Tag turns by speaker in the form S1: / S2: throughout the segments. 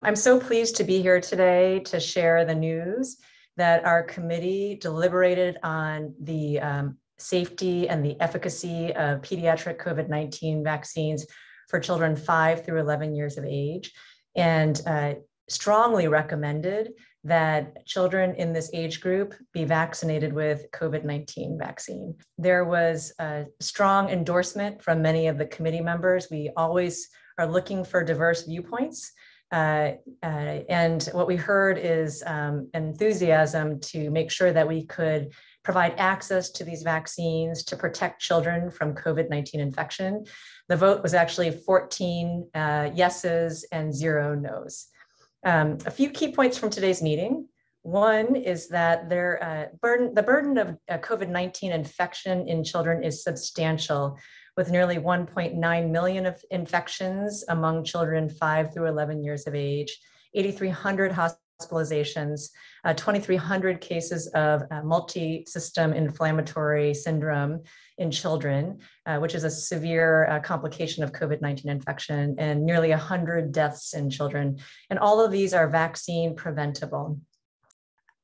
S1: I'm so pleased to be here today to share the news that our committee deliberated on the um, safety and the efficacy of pediatric COVID 19 vaccines for children 5 through 11 years of age and uh, strongly recommended that children in this age group be vaccinated with COVID 19 vaccine. There was a strong endorsement from many of the committee members. We always are looking for diverse viewpoints. Uh, uh, and what we heard is um, enthusiasm to make sure that we could provide access to these vaccines to protect children from COVID 19 infection. The vote was actually 14 uh, yeses and zero nos. Um, a few key points from today's meeting. One is that uh, burden, the burden of uh, COVID 19 infection in children is substantial, with nearly 1.9 million of infections among children 5 through 11 years of age, 8,300 hospitalizations, uh, 2,300 cases of uh, multi system inflammatory syndrome in children, uh, which is a severe uh, complication of COVID 19 infection, and nearly 100 deaths in children. And all of these are vaccine preventable.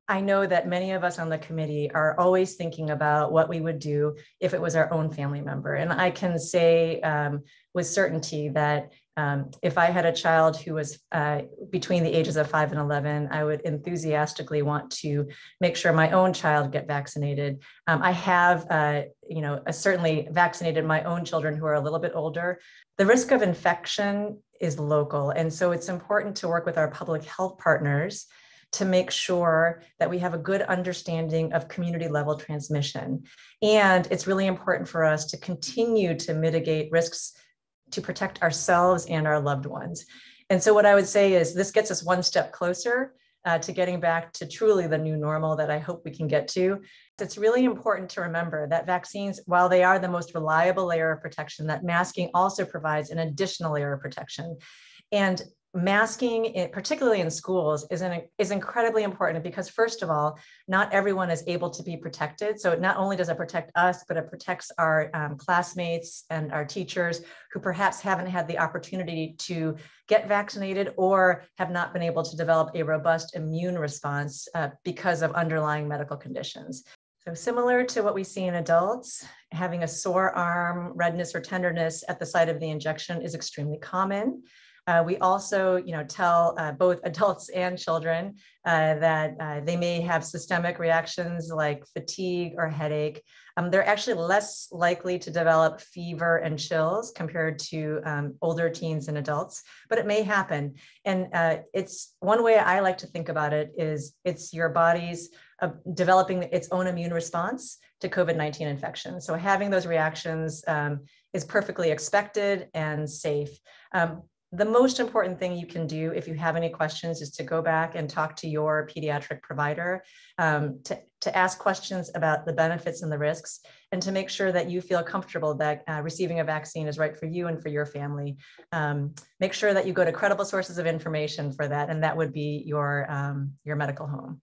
S1: I know that many of us on the committee are always thinking about what we would do if it was our own family member. And I can say um, with certainty that um, if I had a child who was uh, between the ages of five and 11, I would enthusiastically want to make sure my own child get vaccinated. Um, I have, uh, you know, certainly vaccinated my own children who are a little bit older. The risk of infection is local. And so it's important to work with our public health partners to make sure that we have a good understanding of community level transmission. And it's really important for us to continue to mitigate risks to protect ourselves and our loved ones. And so, what I would say is this gets us one step closer uh, to getting back to truly the new normal that I hope we can get to. It's really important to remember that vaccines, while they are the most reliable layer of protection, that masking also provides an additional layer of protection. And masking, it, particularly in schools, is, an, is incredibly important because, first of all, not everyone is able to be protected. So it not only does it protect us, but it protects our um, classmates and our teachers who perhaps haven't had the opportunity to get vaccinated or have not been able to develop a robust immune response uh, because of underlying medical conditions. So similar to what we see in adults, having a sore arm, redness or tenderness at the site of the injection is extremely common. Uh, we also, you know, tell uh, both adults and children uh, that uh, they may have systemic reactions like fatigue or headache. Um, they're actually less likely to develop fever and chills compared to um, older teens and adults, but it may happen. And uh, it's one way I like to think about it is it's your body's uh, developing its own immune response to COVID 19 infection. So having those reactions um, is perfectly expected and safe. Um, the most important thing you can do if you have any questions is to go back and talk to your pediatric provider um, to, to ask questions about the benefits and the risks and to make sure that you feel comfortable that uh, receiving a vaccine is right for you and for your family. Um, make sure that you go to credible sources of information for that and that would be your, um, your medical home.